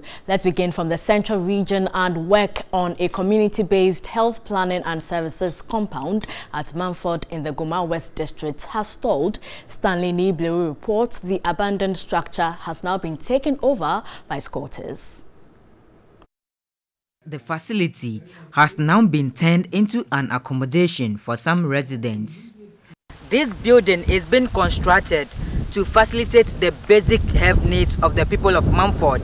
you. Let's begin from the central region and work on a community-based health planning and services compound at Mumford in the Gomoa West District has stalled. Stanley Nibleru reports the abandoned structure has now been taken over by squatters. The facility has now been turned into an accommodation for some residents. This building is being constructed to facilitate the basic health needs of the people of Mumford,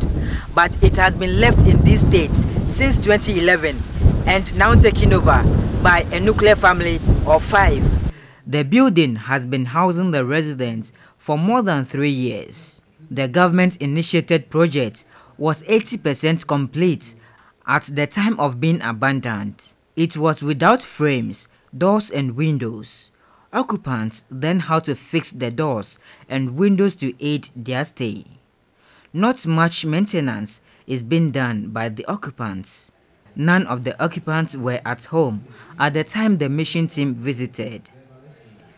but it has been left in this state since 2011 and now taken over by a nuclear family of five. The building has been housing the residents for more than three years. The government-initiated project was 80% complete at the time of being abandoned. It was without frames, doors and windows. Occupants then how to fix the doors and windows to aid their stay. Not much maintenance is being done by the occupants. None of the occupants were at home at the time the mission team visited.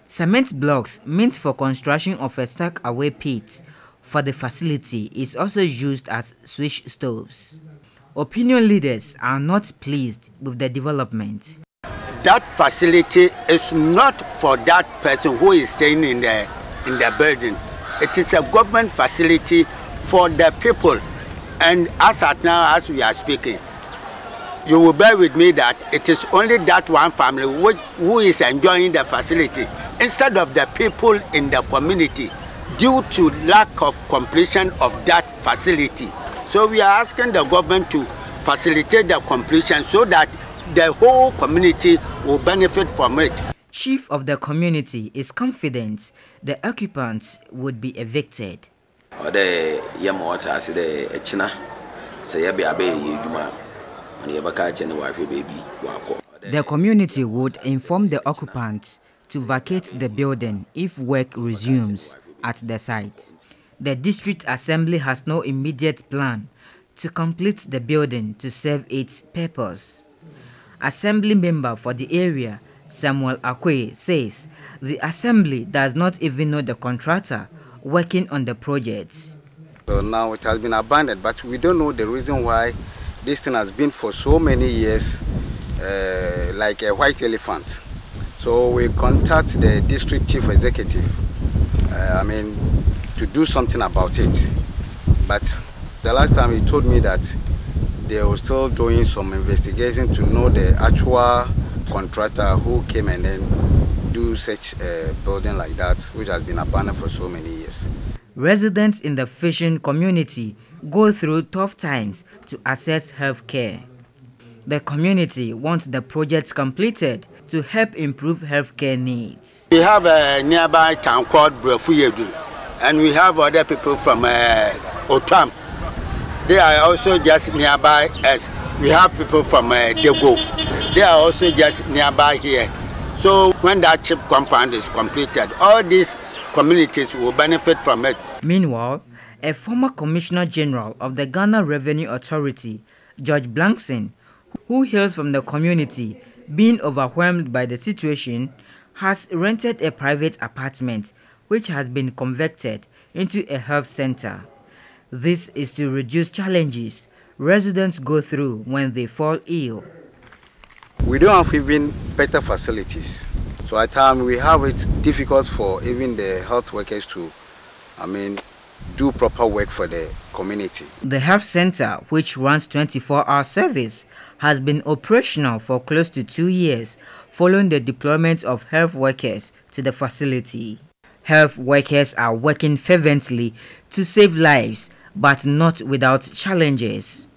Cement blocks meant for construction of a soak-away pit for the facility is also used as switch stoves. Opinion leaders are not pleased with the development that facility is not for that person who is staying in the in the building. It is a government facility for the people. And as at now as we are speaking you will bear with me that it is only that one family which, who is enjoying the facility instead of the people in the community due to lack of completion of that facility. So we are asking the government to facilitate the completion so that the whole community will benefit from it. Chief of the community is confident the occupants would be evicted. The community would inform the occupants to vacate the building if work resumes at the site. The district assembly has no immediate plan to complete the building to serve its purpose. Assembly member for the area, Samuel Akwe, says the assembly does not even know the contractor working on the project. So now it has been abandoned, but we don't know the reason why this thing has been for so many years uh, like a white elephant. So we contact the district chief executive, uh, I mean, to do something about it. But the last time he told me that they were still doing some investigation to know the actual contractor who came and then do such a building like that, which has been abandoned for so many years. Residents in the fishing community go through tough times to access health care. The community wants the project completed to help improve healthcare needs. We have a nearby town called Brefuyedu, and we have other people from uh, Otam they are also just nearby us. We have people from uh, Dego. They are also just nearby here. So when that CHPS compound is completed, all these communities will benefit from it. Meanwhile, a former Commissioner General of the Ghana Revenue Authority, George Blankson, who hails from the community, being overwhelmed by the situation, has rented a private apartment which has been converted into a health center. This is to reduce challenges residents go through when they fall ill. We don't have even better facilities. So at times we have it difficult for even the health workers to, I mean, do proper work for the community. The health center, which runs 24-hour service, has been operational for close to two years following the deployment of health workers to the facility. Health workers are working fervently to save lives but not without challenges.